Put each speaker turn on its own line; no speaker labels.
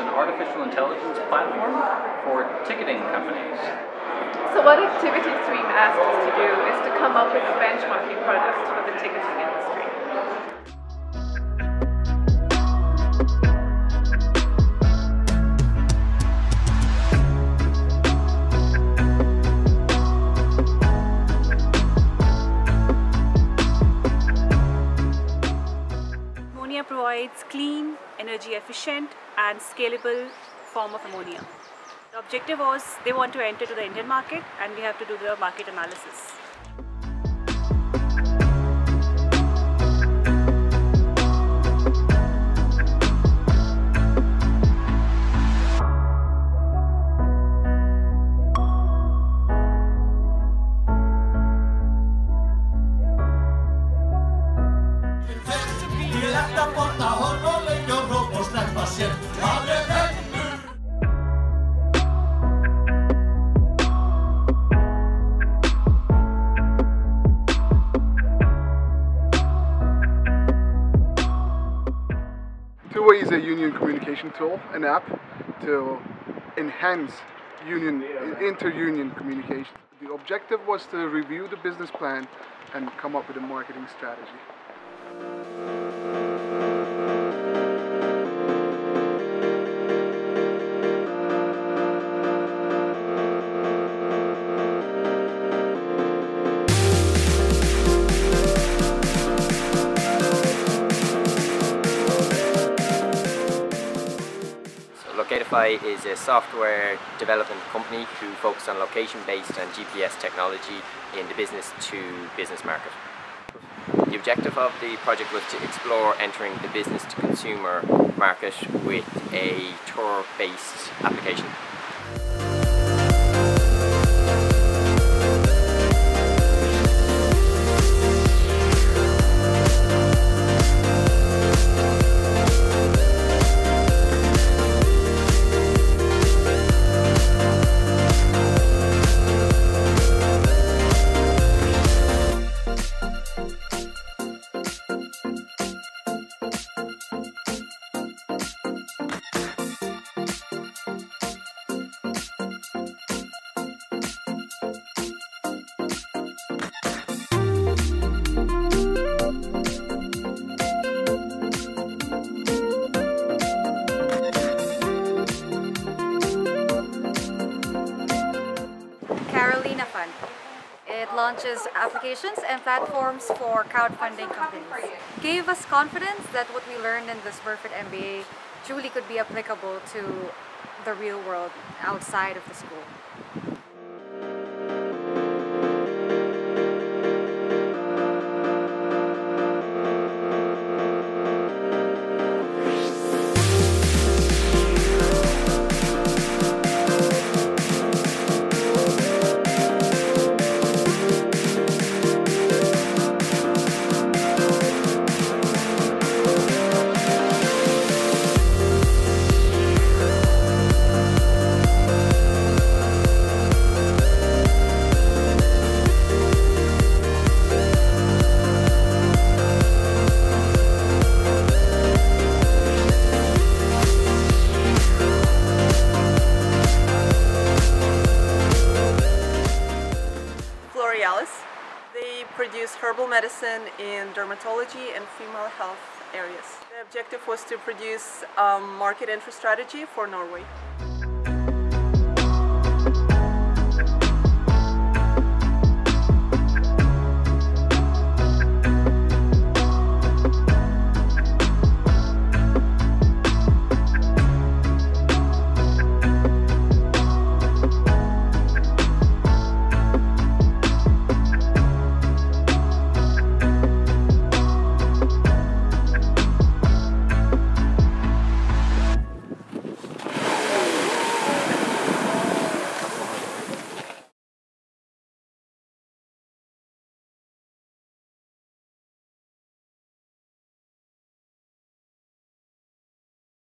an artificial intelligence platform for ticketing companies.
So what activities Stream asked us to do is to come up with a benchmarking product for the ticketing industry.
Atmonia provides clean, energy efficient and scalable form of ammonia. The objective was they want to enter to the Indian market and we have to do the market analysis.
Two-Way is a union communication tool, an app to enhance union inter-union communication. The objective was to review the business plan and come up with a marketing strategy.
Locatify is a software development company who focus on location-based and GPS technology in the business-to-business market. The objective of the project was to explore entering the business-to-consumer market with a tour-based application.
Launches applications and platforms for crowdfunding companies. Gave us confidence that what we learned in this Smurfit MBA truly could be applicable to the real world outside of the school.
Produce herbal medicine in dermatology and female health areas. The objective was to produce a market entry strategy for Norway.